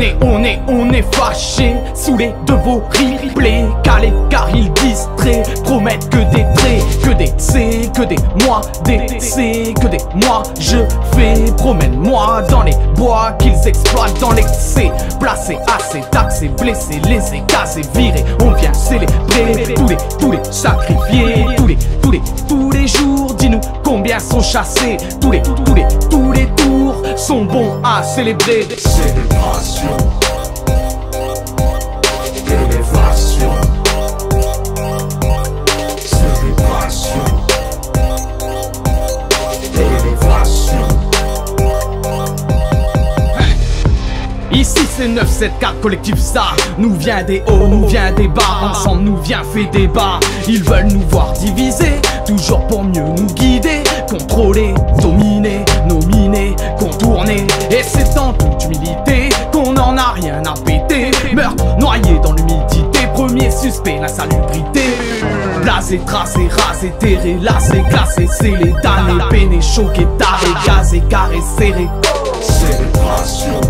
et on est fâché Saoulé de vos replays Calés car ils distraient Promettent que des traits, que des C Que des mois, des C Que des mois. Je fais Promène-moi dans les bois Qu'ils exploitent dans l'excès. Placé assez, taxé, blessé Lésé, casé, viré On vient célébrer Tous les, tous les sacrifiés. Tous les, tous les, tous les jours Dis-nous combien sont chassés. Tous les, tous les, tous les Sont bons à célébrer. Célébration. Élévation Célébration. Élévation Ici c'est 974 collectif ça Nous vient des hauts, nous vient des bas. Ensemble nous vient fait débat. Ils veulent nous voir diviser Toujours pour mieux nous guider rien à péter. Meurtre noyé dans l'humidité. Premier suspect, l'insalubrité Blasé, tracé, rasé, terré, lassé, classé, scellé, damné, peiné, choqué, taré, gazé, carré, serré. Célébration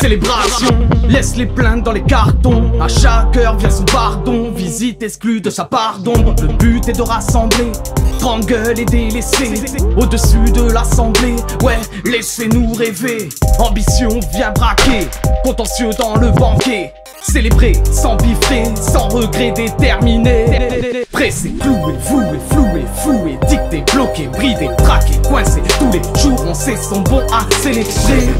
célébration, laisse les plaintes dans les cartons. À chaque heure vient son pardon, visite exclue de sa pardon. Le but est de rassembler, grande gueule et délaisser. Au-dessus de l'assemblée, ouais, laissez-nous rêver. Ambition vient braquer, contentieux dans le banquet. Célébrer sans biffer, sans regret déterminé. Pressé, cloué, voué, floué, foué, dicté, bloqué, bridé, traqué, coincé. Tous les jours, on sait sont bons à célébrer.